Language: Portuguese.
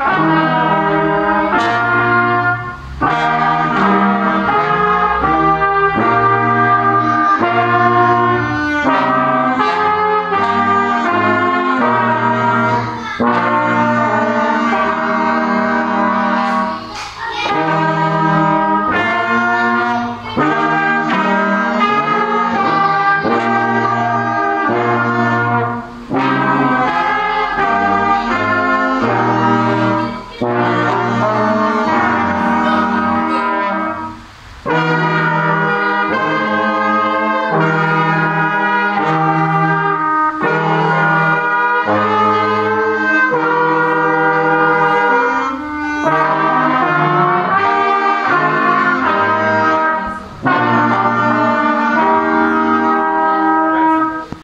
Ah!